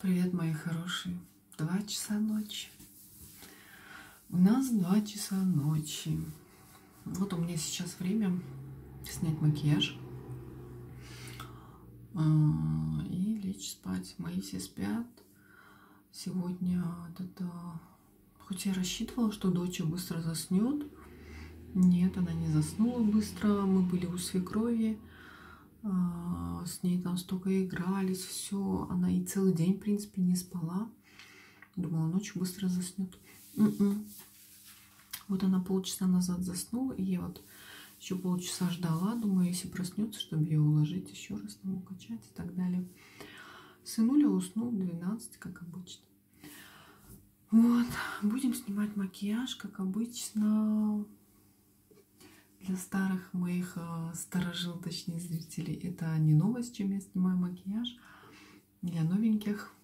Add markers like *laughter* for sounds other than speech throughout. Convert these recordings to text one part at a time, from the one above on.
Привет, мои хорошие. Два часа ночи. У нас два часа ночи. Вот у меня сейчас время снять макияж а, и лечь спать. Мои все спят. Сегодня это... Хоть я рассчитывала, что дочь быстро заснет. Нет, она не заснула быстро. Мы были у свекрови. А, с ней там столько игрались, все. Она и целый день, в принципе, не спала. Думала, ночью быстро заснет. М-м. Вот она полчаса назад заснула, и я вот еще полчаса ждала. Думаю, если проснется, чтобы ее уложить еще раз, там укачать и так далее. Сынуля уснул в 12, как обычно. Вот, будем снимать макияж, как обычно. Для старых моих э, старожил, точнее, зрителей, это не новость, чем я снимаю макияж. Для новеньких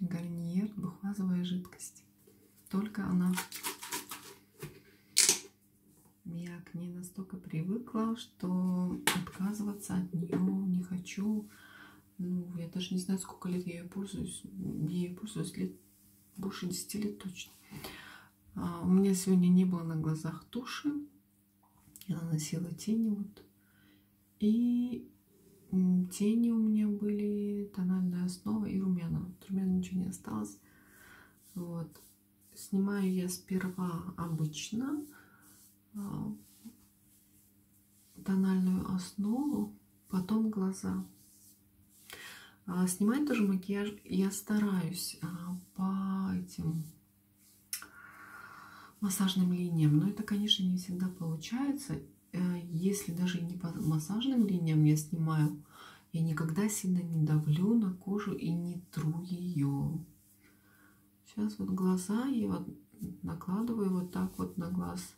гарниер двухфазовая жидкость. Только она... Я к ней настолько привыкла, что отказываться от нее не хочу. Ну, я даже не знаю, сколько лет я ее пользуюсь. Я ее пользуюсь лет больше 10 лет точно. А, у меня сегодня не было на глазах туши. Я наносила тени вот. И тени у меня были, тональная основа и румяна. От румяна ничего не осталось. Вот. Снимаю я сперва обычно а, тональную основу, потом глаза. А снимать тоже макияж я стараюсь а, по этим массажным линиям. Но это, конечно, не всегда получается. Э, если даже не по массажным линиям я снимаю, я никогда сильно не давлю на кожу и не тру ее. Сейчас вот глаза я вот накладываю вот так вот на глаз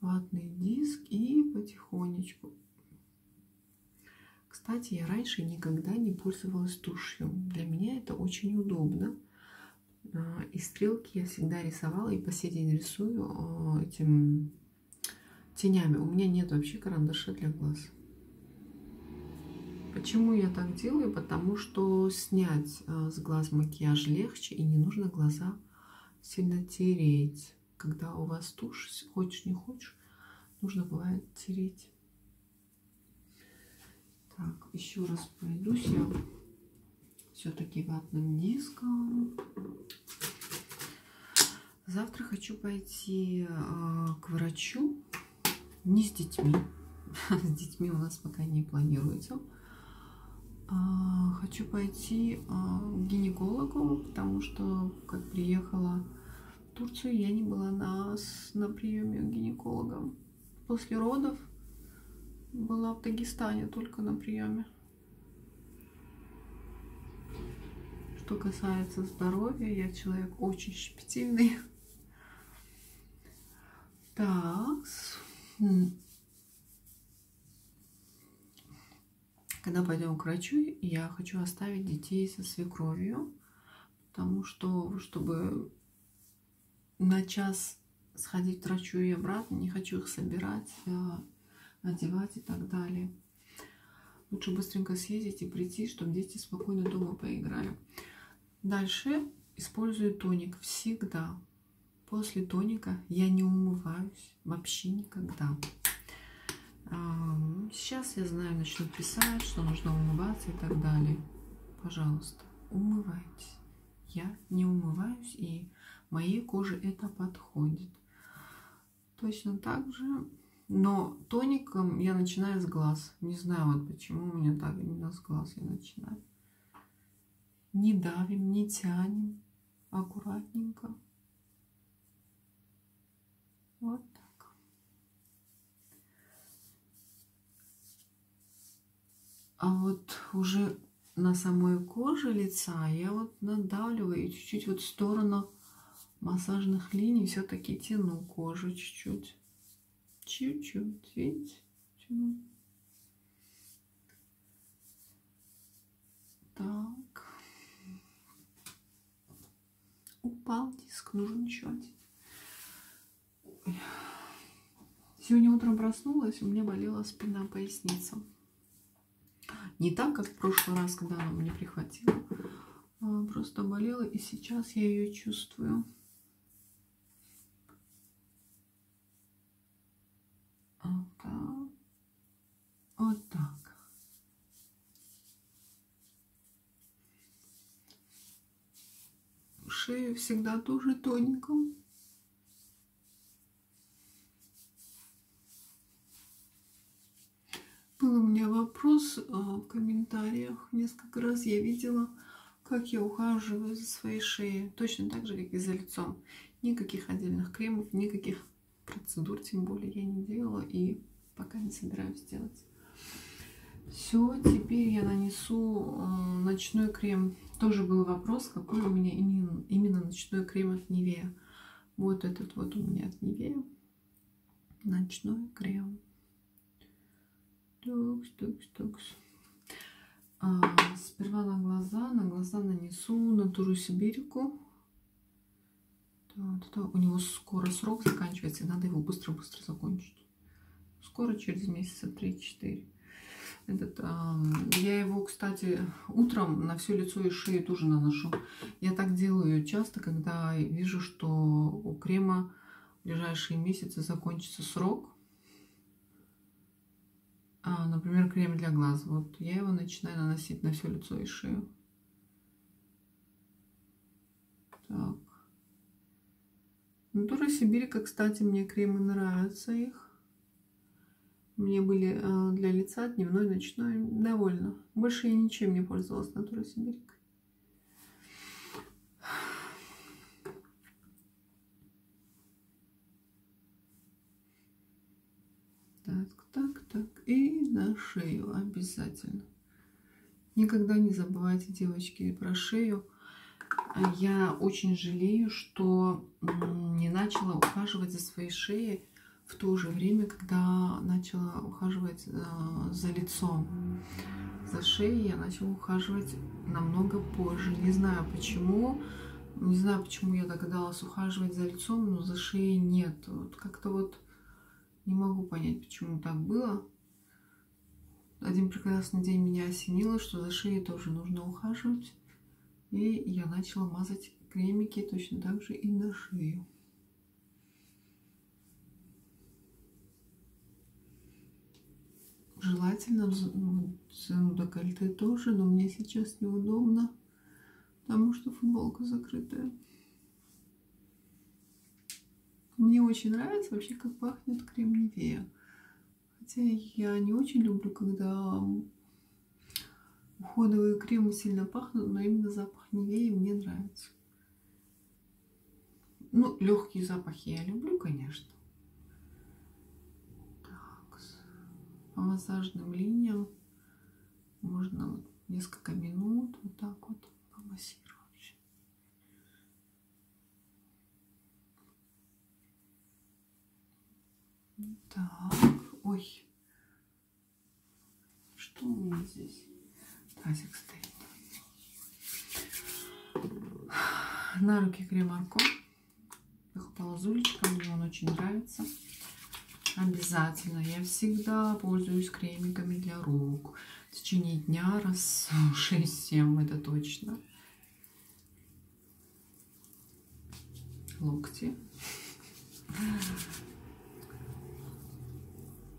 ватный диск и потихонечку. Кстати, я раньше никогда не пользовалась тушью. Для меня это очень удобно. А, и стрелки я всегда рисовала и по сей день рисую а, этим тенями. У меня нет вообще карандаша для глаз. Почему я так делаю? Потому что снять а, с глаз макияж легче и не нужно глаза сильно тереть. Когда у вас тушь, хочешь не хочешь, нужно бывает тереть. Так, еще раз пройдусь я все-таки ватным диском. Завтра хочу пойти э, к врачу, не с детьми. *laughs* с детьми у нас пока не планируется. Э, хочу пойти э, к гинекологу, потому что, как приехала в Турцию, я не была на, на приеме у гинеколога. После родов была в Дагестане только на приеме. Что касается здоровья, я человек очень щепетильный. Так. Когда пойдем к врачу, я хочу оставить детей со свекровью, потому что, чтобы на час сходить к врачу и обратно, не хочу их собирать, э, одевать и так далее. Лучше быстренько съездить и прийти, чтобы дети спокойно дома поиграли. Дальше использую тоник всегда. После тоника я не умываюсь вообще никогда. Сейчас я знаю, начну писать, что нужно умываться и так далее. Пожалуйста, умывайтесь. Я не умываюсь, и моей коже это подходит. Точно так же, но тоником я начинаю с глаз. Не знаю вот почему у меня так именно с глаз я начинаю. Не давим, не тянем, аккуратненько. Вот так. А вот уже на самой коже лица я вот надавливаю чуть-чуть вот в сторону массажных линий все-таки тяну кожу чуть-чуть. Чуть-чуть, видите? Тяну. Так. Упал диск, нужен еще один. Сегодня утром проснулась, у меня болела спина, поясница. Не так, как в прошлый раз, когда она мне прихватила. А просто болела, и сейчас я ее чувствую. Вот. Вот так. Шея всегда тоже тоненькая. Был у меня вопрос а, в комментариях. Несколько раз я видела, как я ухаживаю за своей шеей. Точно так же, как и за лицом. Никаких отдельных кремов, никаких процедур, тем более я не делала и пока не собираюсь делать. Все, теперь я нанесу ночной крем. Тоже был вопрос, какой у меня именно, именно ночной крем от Нивея. Вот этот вот у меня от Нивея. Ночной крем. Тукс, тукс, тукс. А, сперва на глаза. На глаза нанесу натуру сибирику. Да, да, у него скоро срок заканчивается, и надо его быстро-быстро закончить. Скоро, через месяца 3-4. Этот, а, я его, кстати, утром на все лицо и шею тоже наношу. Я так делаю часто, когда вижу, что у крема в ближайшие месяцы закончится срок а, например, крем для глаз. Вот я его начинаю наносить на все лицо и шею. Так. Натура Сибирика, кстати, мне кремы нравятся их. Мне были а, для лица дневной, ночной довольно. Больше я ничем не пользовалась Натура Сибирика. на шею обязательно. Никогда не забывайте, девочки, про шею. Я очень жалею, что не начала ухаживать за своей шеей в то же время, когда начала ухаживать э, за лицом. За шеей я начала ухаживать намного позже. Не знаю почему. Не знаю, почему я догадалась ухаживать за лицом, но за шеей нет. Вот как-то вот не могу понять, почему так было один прекрасный день меня осенило, что за шеей тоже нужно ухаживать. И я начала мазать кремики точно так же и на шею. Желательно в зону декольте тоже, но мне сейчас неудобно, потому что футболка закрытая. Мне очень нравится вообще, как пахнет крем Нивея. Хотя я не очень люблю, когда уходовые кремы сильно пахнут, но именно запах Нивеи мне нравится. Ну, легкие запахи я люблю, конечно. Так, по массажным линиям можно вот несколько минут вот так вот помассировать. Так. Ой. Что у меня здесь? Тазик стоит. На руки крем Арко. Покупала Зулечка, мне он очень нравится. Обязательно. Я всегда пользуюсь кремиками для рук. В течение дня раз 6-7, это точно. Локти.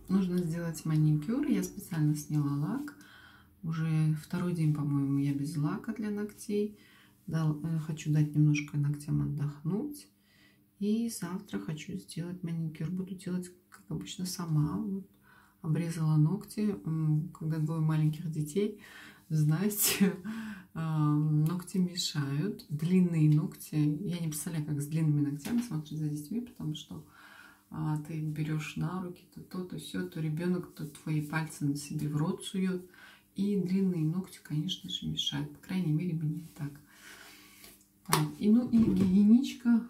Нужно сделать маникюр. Я специально сняла лак. Уже второй день, по-моему, я без лака для ногтей. Дал, э, хочу дать немножко ногтям отдохнуть. И завтра хочу сделать маникюр. Буду делать, как обычно, сама. Вот. Обрезала ногти. Когда двое маленьких детей, *laughs* знаете, *laughs* ногти мешают. Длинные ногти. Я не представляю, как с длинными ногтями смотреть за детьми, потому что а, ты берешь на руки, то то, то все, то ребенок, то твои пальцы на себе в рот сует. И длинные ногти, конечно же, мешают. По крайней мере, мне так. так. И, ну, и гигиеничка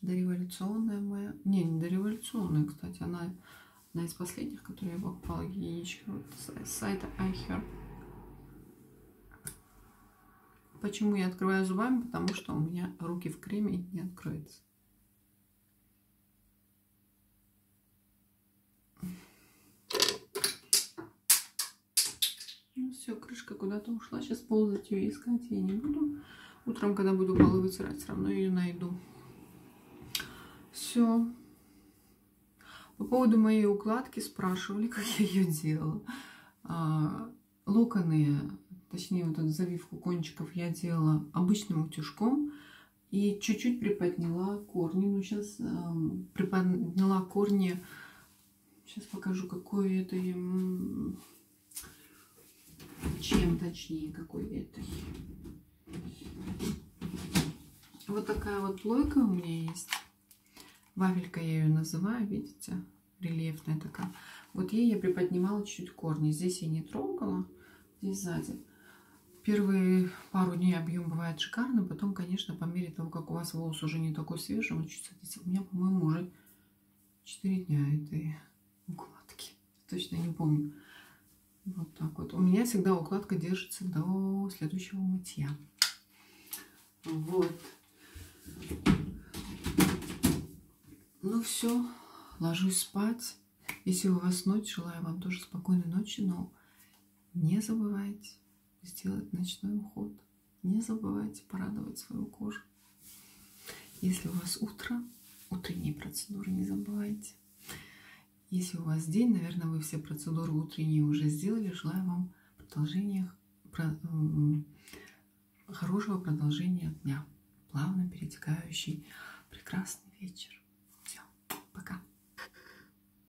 дореволюционная моя. Не, не дореволюционная, кстати. Она одна из последних, которые я покупала. Гигиеничка вот, с сайта iHerb. Почему я открываю зубами? Потому что у меня руки в креме не откроются. Мышка куда-то ушла. Сейчас ползать ее искать я не буду. Утром, когда буду полы вытирать, все равно ее найду. Все. По поводу моей укладки спрашивали, *laughs* как я ее делала. А, локоны, точнее вот эту завивку кончиков я делала обычным утюжком и чуть-чуть приподняла корни. Ну, сейчас э, приподняла корни. Сейчас покажу, какой это чем точнее, какой это. Вот такая вот плойка у меня есть. Вафелька я ее называю, видите? Рельефная такая. Вот ей я приподнимала чуть корни. Здесь я не трогала, здесь сзади. Первые пару дней объем бывает шикарный, потом, конечно, по мере того, как у вас волос уже не такой свежий, он чуть садится. У меня, по-моему, уже 4 дня этой укладки. Точно не помню. Вот так вот. У меня всегда укладка держится до следующего мытья. Вот. Ну все, ложусь спать. Если у вас ночь, желаю вам тоже спокойной ночи, но не забывайте сделать ночной уход. Не забывайте порадовать свою кожу. Если у вас утро, утренние процедуры не забывайте. Если у вас день, наверное, вы все процедуры утренние уже сделали. Желаю вам продолжения, хорошего продолжения дня. Плавно перетекающий прекрасный вечер. Пока.